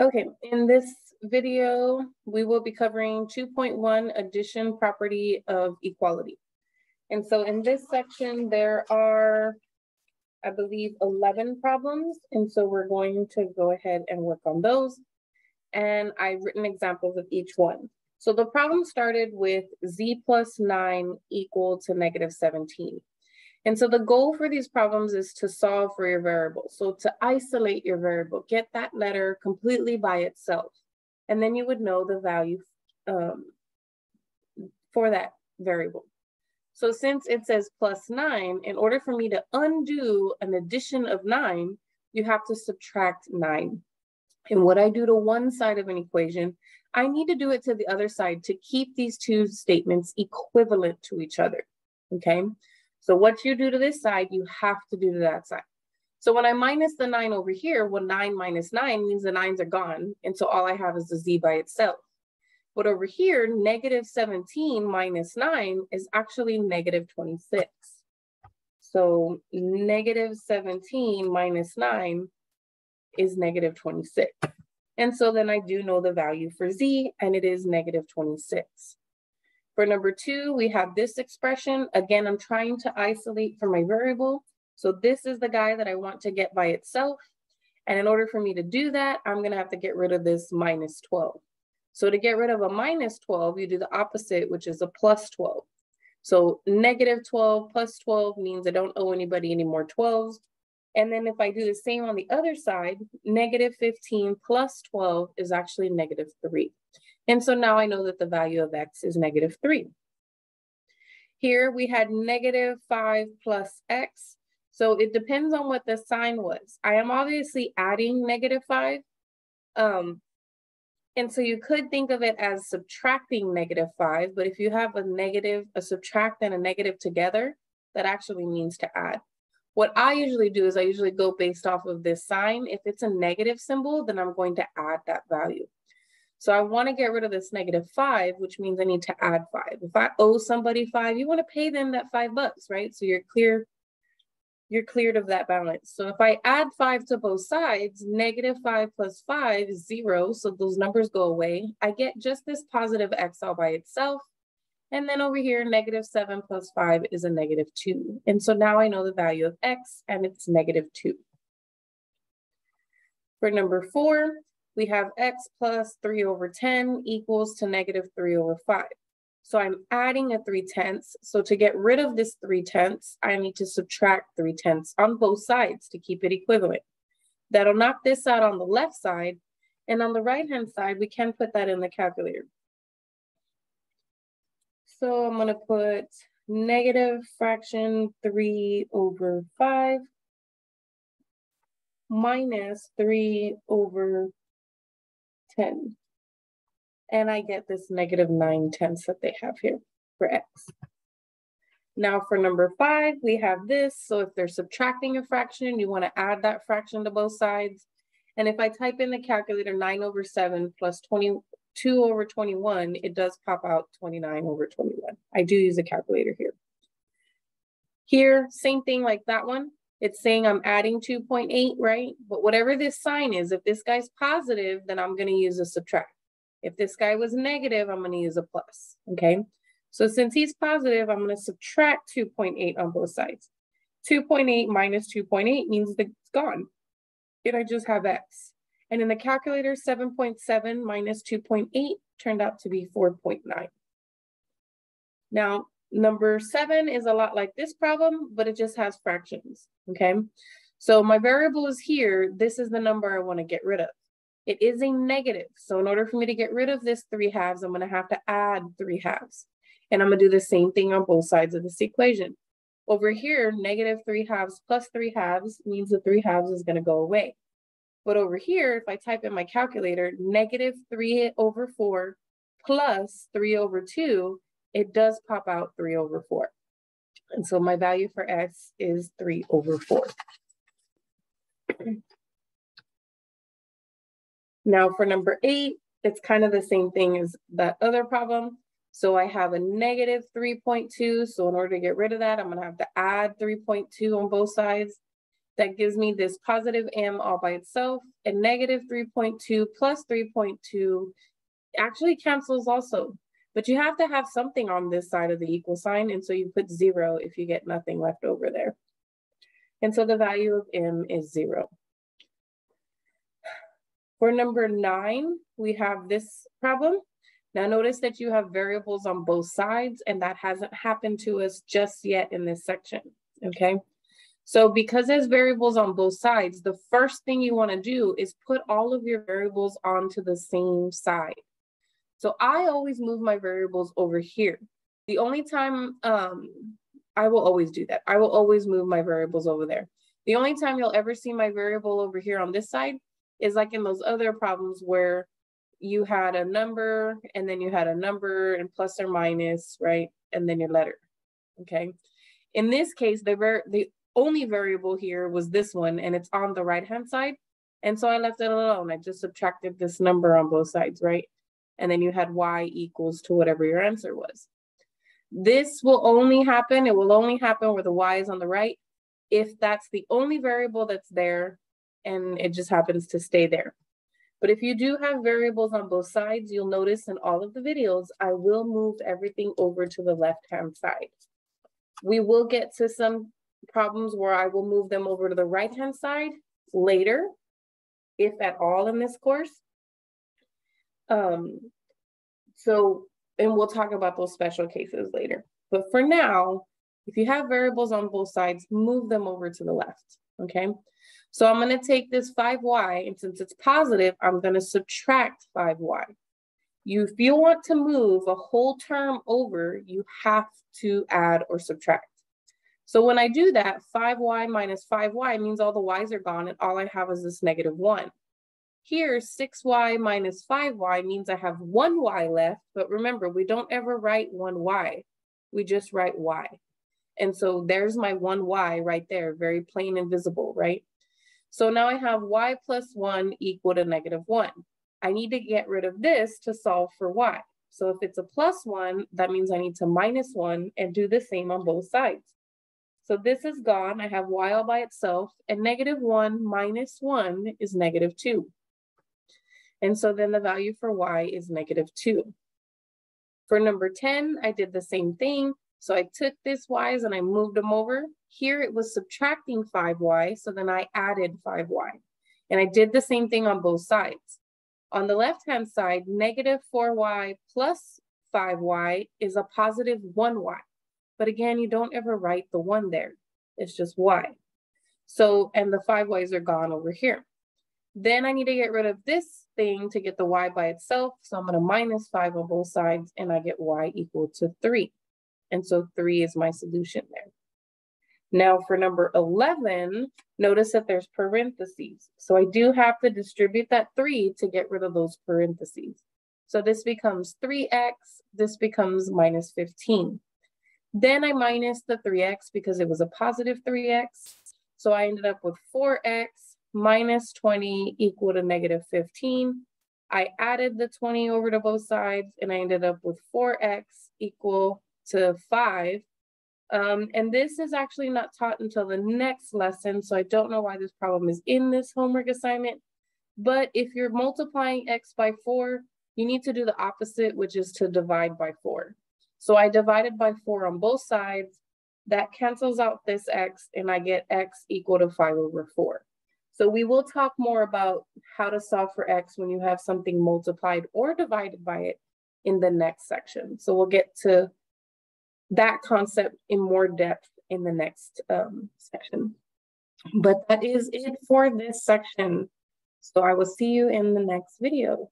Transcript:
Okay, in this video, we will be covering 2.1 addition property of equality. And so in this section, there are, I believe, 11 problems. And so we're going to go ahead and work on those. And I've written examples of each one. So the problem started with z plus 9 equal to negative 17. And so the goal for these problems is to solve for your variable. So to isolate your variable, get that letter completely by itself. And then you would know the value um, for that variable. So since it says plus nine, in order for me to undo an addition of nine, you have to subtract nine. And what I do to one side of an equation, I need to do it to the other side to keep these two statements equivalent to each other, okay? So what you do to this side, you have to do to that side. So when I minus the nine over here, well, nine minus nine means the nines are gone. And so all I have is the z by itself. But over here, negative 17 minus nine is actually negative 26. So negative 17 minus nine is negative 26. And so then I do know the value for z, and it is negative 26. For number two, we have this expression. Again, I'm trying to isolate from my variable. So this is the guy that I want to get by itself. And in order for me to do that, I'm gonna have to get rid of this minus 12. So to get rid of a minus 12, you do the opposite, which is a plus 12. So negative 12 plus 12 means I don't owe anybody any more 12s. And then if I do the same on the other side, negative 15 plus 12 is actually negative 3. And so now I know that the value of x is negative 3. Here we had negative 5 plus x. So it depends on what the sign was. I am obviously adding negative 5. Um, and so you could think of it as subtracting negative 5, but if you have a negative, a subtract and a negative together, that actually means to add. What I usually do is I usually go based off of this sign. If it's a negative symbol, then I'm going to add that value. So I want to get rid of this negative five, which means I need to add five. If I owe somebody five, you want to pay them that five bucks, right? So you're clear, you're cleared of that balance. So if I add five to both sides, negative five plus five is zero. So those numbers go away. I get just this positive x all by itself. And then over here, negative seven plus five is a negative two. And so now I know the value of x and it's negative two. For number four, we have x plus 3 over 10 equals to negative 3 over 5. So I'm adding a 3 tenths. So to get rid of this 3 tenths, I need to subtract 3 tenths on both sides to keep it equivalent. That'll knock this out on the left side. And on the right-hand side, we can put that in the calculator. So I'm going to put negative fraction 3 over 5 minus 3 over 10. And I get this negative 9 tenths that they have here for x. Now for number five, we have this. So if they're subtracting a fraction, you want to add that fraction to both sides. And if I type in the calculator 9 over 7 plus 22 over 21, it does pop out 29 over 21. I do use a calculator here. Here, same thing like that one. It's saying I'm adding 2.8, right? But whatever this sign is, if this guy's positive, then I'm gonna use a subtract. If this guy was negative, I'm gonna use a plus, okay? So since he's positive, I'm gonna subtract 2.8 on both sides. 2.8 minus 2.8 means that it's gone. And I just have x. And in the calculator, 7.7 minus 2.8 turned out to be 4.9. Now, Number seven is a lot like this problem, but it just has fractions, okay? So my variable is here. This is the number I wanna get rid of. It is a negative. So in order for me to get rid of this three halves, I'm gonna have to add three halves. And I'm gonna do the same thing on both sides of this equation. Over here, negative three halves plus three halves means the three halves is gonna go away. But over here, if I type in my calculator, negative three over four plus three over two it does pop out 3 over 4. And so my value for x is 3 over 4. Now for number 8, it's kind of the same thing as that other problem. So I have a negative 3.2. So in order to get rid of that, I'm going to have to add 3.2 on both sides. That gives me this positive m all by itself and negative 3.2 plus 3.2 actually cancels also. But you have to have something on this side of the equal sign. And so you put zero if you get nothing left over there. And so the value of m is zero. For number nine, we have this problem. Now notice that you have variables on both sides and that hasn't happened to us just yet in this section, okay? So because there's variables on both sides, the first thing you wanna do is put all of your variables onto the same side. So I always move my variables over here. The only time, um, I will always do that. I will always move my variables over there. The only time you'll ever see my variable over here on this side is like in those other problems where you had a number and then you had a number and plus or minus, right? And then your letter, okay? In this case, the, the only variable here was this one and it's on the right-hand side. And so I left it alone. I just subtracted this number on both sides, right? And then you had y equals to whatever your answer was. This will only happen, it will only happen where the y is on the right if that's the only variable that's there and it just happens to stay there. But if you do have variables on both sides, you'll notice in all of the videos, I will move everything over to the left-hand side. We will get to some problems where I will move them over to the right-hand side later, if at all in this course. Um, so, and we'll talk about those special cases later. But for now, if you have variables on both sides, move them over to the left, okay? So I'm going to take this 5y, and since it's positive, I'm going to subtract 5y. You, if you want to move a whole term over, you have to add or subtract. So when I do that, 5y minus 5y means all the y's are gone, and all I have is this negative 1. Here, 6y minus 5y means I have 1y left, but remember, we don't ever write 1y. We just write y. And so there's my 1y right there, very plain and visible, right? So now I have y plus 1 equal to negative 1. I need to get rid of this to solve for y. So if it's a plus 1, that means I need to minus 1 and do the same on both sides. So this is gone. I have y all by itself, and negative 1 minus 1 is negative 2. And so then the value for y is negative 2. For number 10, I did the same thing. So I took this y's and I moved them over. Here it was subtracting 5y, so then I added 5y. And I did the same thing on both sides. On the left-hand side, negative 4y plus 5y is a positive 1y. But again, you don't ever write the 1 there. It's just y. So, and the 5y's are gone over here. Then I need to get rid of this thing to get the y by itself. So I'm going to minus 5 on both sides, and I get y equal to 3. And so 3 is my solution there. Now for number 11, notice that there's parentheses. So I do have to distribute that 3 to get rid of those parentheses. So this becomes 3x, this becomes minus 15. Then I minus the 3x because it was a positive 3x. So I ended up with 4x minus 20 equal to negative 15. I added the 20 over to both sides and I ended up with 4x equal to 5 um, and this is actually not taught until the next lesson, so I don't know why this problem is in this homework assignment. But if you're multiplying x by 4, you need to do the opposite, which is to divide by 4. So I divided by 4 on both sides. That cancels out this x, and I get x equal to 5 over 4. So we will talk more about how to solve for x when you have something multiplied or divided by it in the next section. So we'll get to that concept in more depth in the next um, section. But that is it for this section. So I will see you in the next video.